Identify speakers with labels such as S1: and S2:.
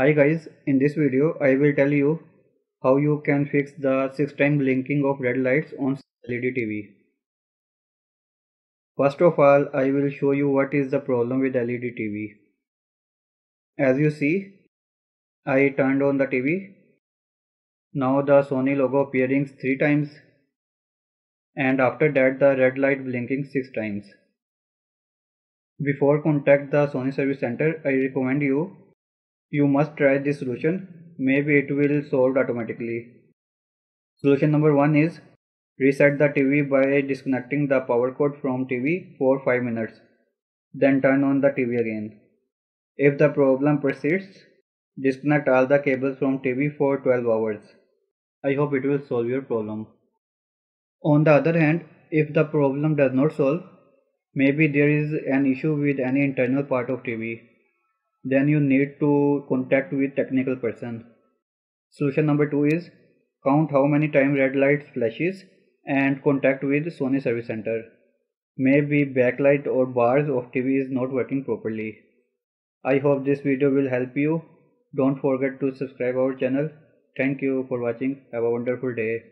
S1: Hi guys, in this video I will tell you how you can fix the 6 time blinking of red lights on LED TV. First of all, I will show you what is the problem with LED TV. As you see, I turned on the TV. Now the Sony logo appearing 3 times and after that the red light blinking 6 times. Before contact the Sony service center, I recommend you you must try this solution. Maybe it will solve automatically. Solution number one is reset the tv by disconnecting the power cord from tv for 5 minutes then turn on the tv again. If the problem persists disconnect all the cables from tv for 12 hours. I hope it will solve your problem. On the other hand if the problem does not solve maybe there is an issue with any internal part of tv then you need to contact with technical person. Solution number two is count how many time red light flashes and contact with sony service center. Maybe backlight or bars of tv is not working properly. I hope this video will help you. Don't forget to subscribe our channel. Thank you for watching. Have a wonderful day